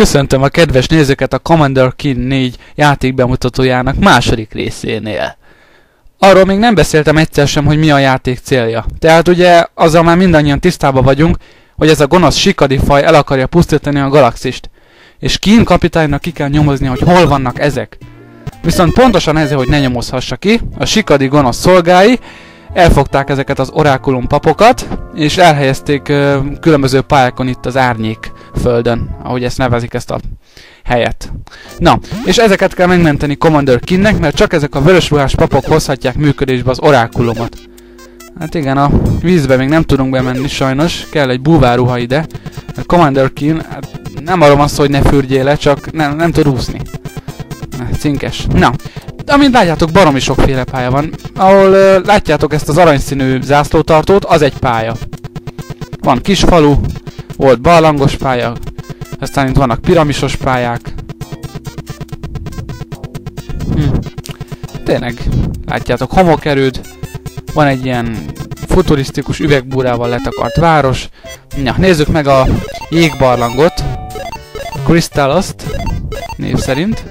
Köszöntöm a kedves nézőket a Commander Keen 4 játék bemutatójának második részénél. Arról még nem beszéltem egyszer sem, hogy mi a játék célja. Tehát ugye azzal már mindannyian tisztában vagyunk, hogy ez a gonosz sikadi faj el akarja pusztítani a galaxist. És Keen kapitánynak ki kell nyomozni, hogy hol vannak ezek. Viszont pontosan ezért, hogy ne nyomozhassa ki, a sikadi gonosz szolgái elfogták ezeket az orákulum papokat, és elhelyezték különböző pályákon itt az árnyék földön, ahogy ezt nevezik ezt a helyet. Na, és ezeket kell megmenteni Commander Kinnek, mert csak ezek a vörösruhás papok hozhatják működésbe az orákulumot. Hát igen, a vízbe még nem tudunk bemenni sajnos, kell egy búváruha ide. A Commander Kin, hát nem arról van hogy ne fürdjél le, csak nem, nem tud úszni. Cinkes. Na, amint látjátok, baromi sokféle pálya van. Ahol uh, látjátok ezt az aranyszínű zászlótartót, az egy pálya. Van kis falu, volt barlangos pálya, aztán itt vannak piramisos pályák. Hm. Tényleg, látjátok, homokerőd, van egy ilyen futurisztikus üvegbúrával letakart város. Ja, nézzük meg a jégbarlangot, Crystallost, név szerint.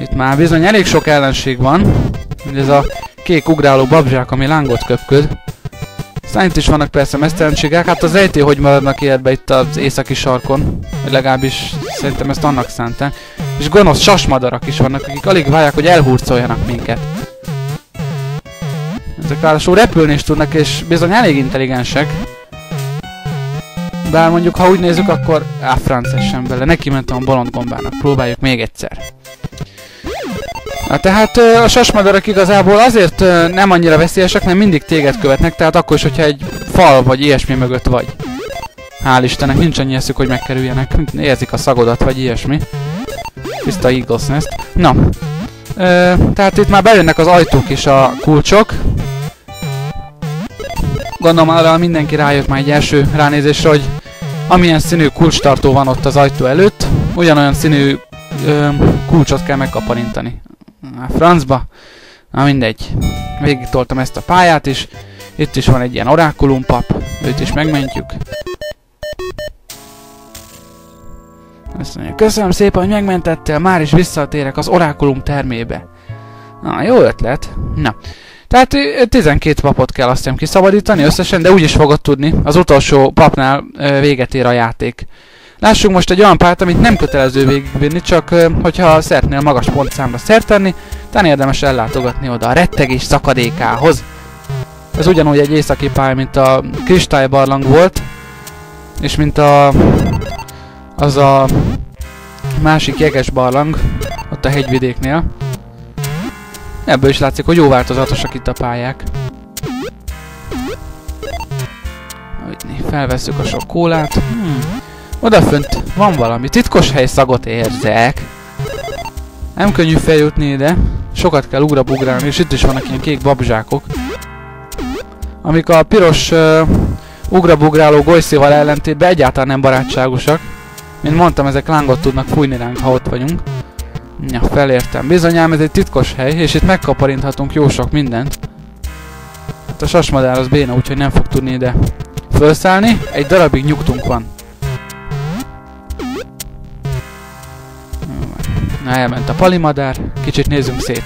Itt már bizony elég sok ellenség van. Ez a kék ugráló babzsák, ami lángot köpköd. Aztán itt is vannak persze mesztelenségek, hát az ejté hogy maradnak életbe itt az északi sarkon. Legalábbis szerintem ezt annak szánták. És gonosz sasmadarak is vannak, akik alig várják, hogy elhurcoljanak minket. Ezek ráadásul repülni is tudnak, és bizony elég intelligensek. Bár mondjuk, ha úgy nézzük, akkor á, franc sem bele. Neki mentem a bolond gombának. Próbáljuk még egyszer. Na tehát a sasmadarak igazából azért nem annyira veszélyesek, mert mindig téged követnek, tehát akkor is, hogyha egy fal vagy ilyesmi mögött vagy. Hál' Istennek, nincs annyi eszük, hogy megkerüljenek. Érzik a szagodat, vagy ilyesmi. Tiszta Eagles Nest. Na. Ö, tehát itt már bejönnek az ajtók is a kulcsok. Gondolom arra mindenki rájött már egy első ránézésre, hogy amilyen színű kulcstartó van ott az ajtó előtt, ugyanolyan színű ö, kulcsot kell megkaparintani. A francba. Na mindegy. Végig toltam ezt a pályát is. Itt is van egy ilyen orákulumpap. Őt is megmentjük. Azt mondja, köszönöm szépen, hogy megmentettél, már is visszatérek az orákulum termébe. Na, jó ötlet. Na. Tehát 12 papot kell azt hiszem kiszabadítani összesen, de úgy is fogod tudni. Az utolsó papnál véget ér a játék. Lássunk most egy olyan párt, amit nem kötelező végigvinni, csak hogyha szeretnél magas pontszámra szert tenni, talán érdemes ellátogatni oda a rettegés szakadékához. Ez ugyanúgy egy északi pálya, mint a kristálybarlang volt, és mint a... az a másik jeges barlang, ott a hegyvidéknél. Ebből is látszik, hogy jó változatosak itt a pályák. Felvesszük a sok kólát. Hmm. Odafönt van valami. Titkos hely szagot érzek. Nem könnyű feljutni ide. Sokat kell ugrabugrálni, és itt is vannak ilyen kék babzsákok. Amik a piros uh, ugrabugráló golyszival ellentétben egyáltalán nem barátságosak. Mint mondtam, ezek lángot tudnak fújni ránk, ha ott vagyunk. Ja, felértem. Bizonyám ez egy titkos hely, és itt megkaparinthatunk jó sok mindent. Hát a sasmadár az béna, úgyhogy nem fog tudni ide felszállni. Egy darabig nyugtunk van. Na, elment a palimadár. Kicsit nézzünk szét.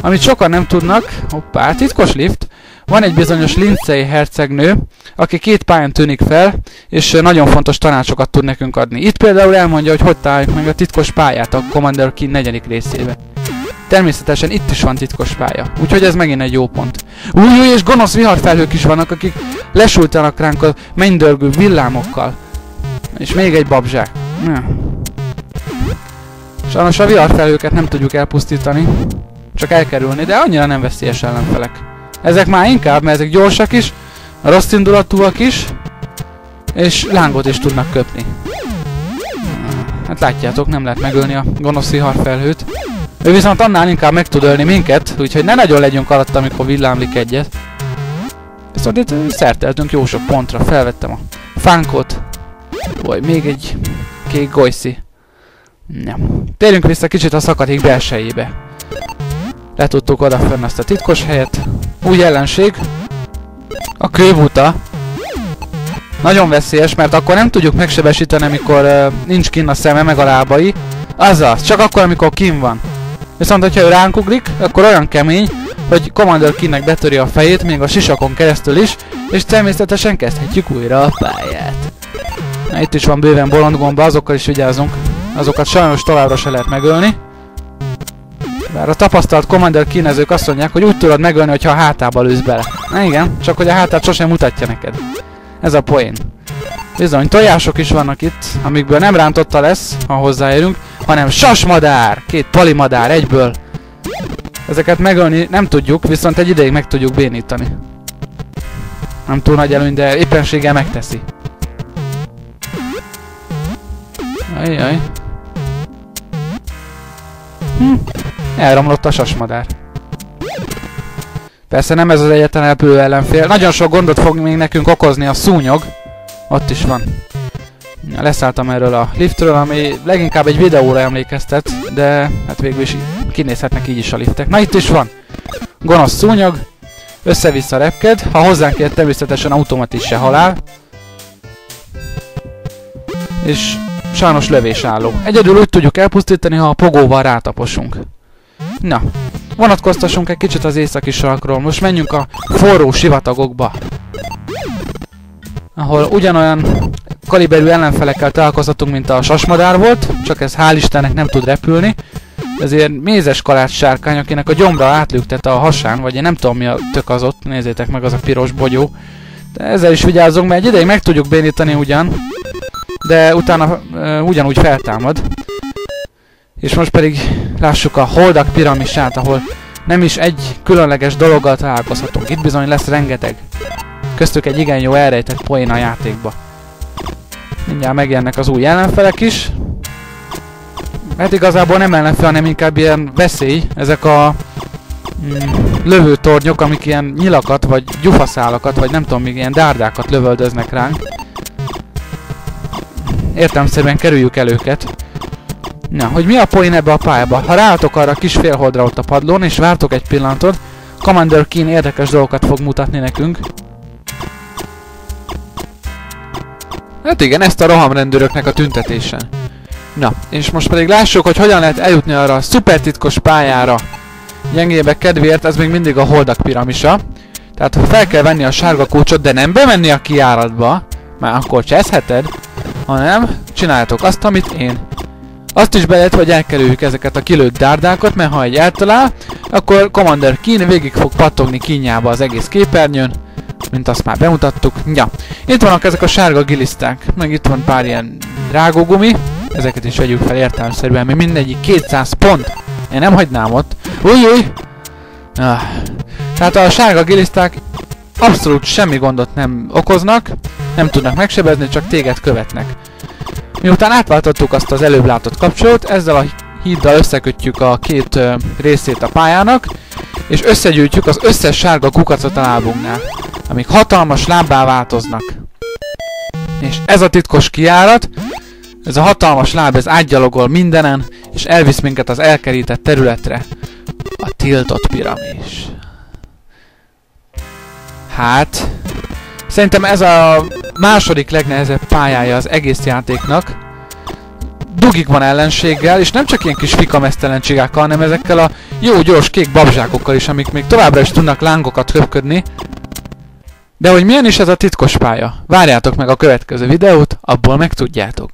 Amit sokan nem tudnak, hoppá, titkos lift, van egy bizonyos Lindsay hercegnő, aki két pályán tűnik fel, és nagyon fontos tanácsokat tud nekünk adni. Itt például elmondja, hogy hogy találjuk meg a titkos pályát a Commander Key negyedik részébe. Természetesen itt is van titkos pálya, úgyhogy ez megint egy jó pont. Új, új és gonosz viharfelhők is vannak, akik lesújtanak ránk a mennydörgő villámokkal. És még egy babzsák. Ja. Sajnos a viharfelhőket nem tudjuk elpusztítani, csak elkerülni, de annyira nem veszélyes ellenfelek. Ezek már inkább, mert ezek gyorsak is, rossz indulatúak is, és lángot is tudnak köpni. Hát látjátok, nem lehet megölni a gonosz viharfelhőt. Ő viszont annál inkább meg tud ölni minket, úgyhogy ne nagyon legyünk alatt, amikor villámlik egyet. Viszont itt szerteltünk jó sok pontra, felvettem a fánkot. Vagy még egy kék golyszi. Ja. Térjünk vissza kicsit a szakadék belsejébe. Letudtuk oda fönn azt a titkos helyet. Új ellenség. A kőbuta. Nagyon veszélyes, mert akkor nem tudjuk megsebesíteni, amikor uh, nincs kinn a szeme, meg a lábai. Azaz, csak akkor, amikor kin van. Viszont, hogyha ő ránk ugrik, akkor olyan kemény, hogy Commander Kinnek betöri a fejét, még a sisakon keresztül is, és természetesen kezdhetjük újra a pályát. Na, itt is van bőven bolondgomba, azokkal is vigyázunk. Azokat sajnos továbbra se lehet megölni. Bár a tapasztalt Commander kínezők azt mondják, hogy úgy tudod megölni, hogyha a hátába lősz bele. Na igen, csak hogy a hátát sosem mutatja neked. Ez a poén. Bizony, tojások is vannak itt, amikből nem rántotta lesz, ha hozzáérünk, hanem sasmadár! Két palimadár egyből. Ezeket megölni nem tudjuk, viszont egy ideig meg tudjuk bénítani. Nem túl nagy előny, de éppenséggel megteszi. Ajjaj. Hm. Elromlott a sasmadár. Persze nem ez az egyetlen elpülő ellenfél. Nagyon sok gondot fog még nekünk okozni a szúnyog. Ott is van. Ja, leszálltam erről a liftről, ami leginkább egy videóra emlékeztet, de hát végül is kinézhetnek így is a liftek. Na itt is van! Gonosz szúnyog, össze-vissza repked, ha hozzánk ért természetesen automatis se halál. És sajnos lövésálló. Egyedül úgy tudjuk elpusztítani, ha a pogóval rátaposunk. Na, vonatkoztassunk egy kicsit az északi sarkról. Most menjünk a forró sivatagokba. Ahol ugyanolyan kaliberű ellenfelekkel találkozhatunk, mint a sasmadár volt, csak ez hál' Istennek nem tud repülni. Ezért mézes kalács sárkány, akinek a gyomra átlüktet a hasán, vagy én nem tudom mi a tök az ott, nézzétek meg az a piros bogyó. De ezzel is vigyázzunk, mert egy ideig meg tudjuk bénítani ugyan, de utána uh, ugyanúgy feltámad. És most pedig lássuk a Holdak piramisát, ahol nem is egy különleges dologgal találkozhatunk. Itt bizony lesz rengeteg. Köztük egy igen jó elrejtett poén a játékba. Mindjárt megjelennek az új ellenfelek is. Hát igazából nem ellenfél, hanem inkább ilyen veszély. Ezek a mm, lövőtornyok, amik ilyen nyilakat, vagy gyufaszálakat, vagy nem tudom, még ilyen dárdákat lövöldöznek ránk. Értelmszerűen kerüljük el őket. Na, hogy mi a poén ebbe a pályába? Ha ráálltok arra a kis félholdra ott a padlón, és vártok egy pillanatot, Commander Keen érdekes dolgokat fog mutatni nekünk. Hát igen, ezt a rohamrendőröknek a tüntetése. Na, és most pedig lássuk, hogy hogyan lehet eljutni arra a szuper titkos pályára. Gyengébe kedvéért ez még mindig a holdak piramisa. Tehát fel kell venni a sárga kulcsot, de nem bemenni a kiáratba, már akkor cseszheted, hanem csináljátok azt, amit én. Azt is be lehet, hogy elkerüljük ezeket a kilőtt dárdákat, mert ha egy eltalál, akkor Commander Keen végig fog pattogni kínjába az egész képernyőn, mint azt már bemutattuk. Ja, itt vannak ezek a sárga giliszták, meg itt van pár ilyen drágógumi, ezeket is vegyük fel értelmszerűen, mert mindegyik 200 pont. Én nem hagynám ott. Új! Ah. Tehát a sárga giliszták abszolút semmi gondot nem okoznak, nem tudnak megsebezni, csak téged követnek. Miután átváltottuk azt az előbb látott kapcsolót, ezzel a híddal összekötjük a két ö, részét a pályának, és összegyűjtjük az összes sárga kukacot a lábunknál, amik hatalmas lábbá változnak. És ez a titkos kiárat, ez a hatalmas láb, ez átgyalogol mindenen, és elvisz minket az elkerített területre. A tiltott piramis. Hát, szerintem ez a második legnehezebb pályája az egész játéknak. Dugik van ellenséggel, és nem csak ilyen kis fikamesztelenségákkal, hanem ezekkel a jó gyors kék babzsákokkal is, amik még továbbra is tudnak lángokat höpködni. De hogy milyen is ez a titkos pálya? Várjátok meg a következő videót, abból meg tudjátok.